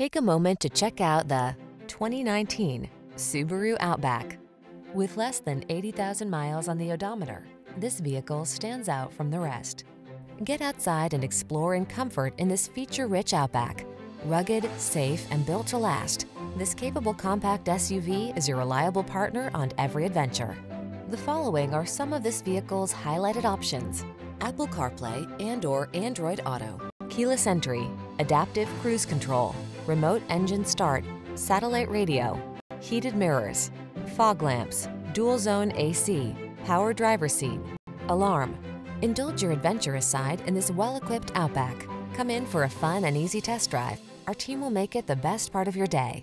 Take a moment to check out the 2019 Subaru Outback. With less than 80,000 miles on the odometer, this vehicle stands out from the rest. Get outside and explore in comfort in this feature-rich Outback. Rugged, safe, and built to last, this capable compact SUV is your reliable partner on every adventure. The following are some of this vehicle's highlighted options. Apple CarPlay and or Android Auto, keyless entry, adaptive cruise control, remote engine start, satellite radio, heated mirrors, fog lamps, dual zone AC, power driver seat, alarm. Indulge your adventurous side in this well-equipped Outback. Come in for a fun and easy test drive. Our team will make it the best part of your day.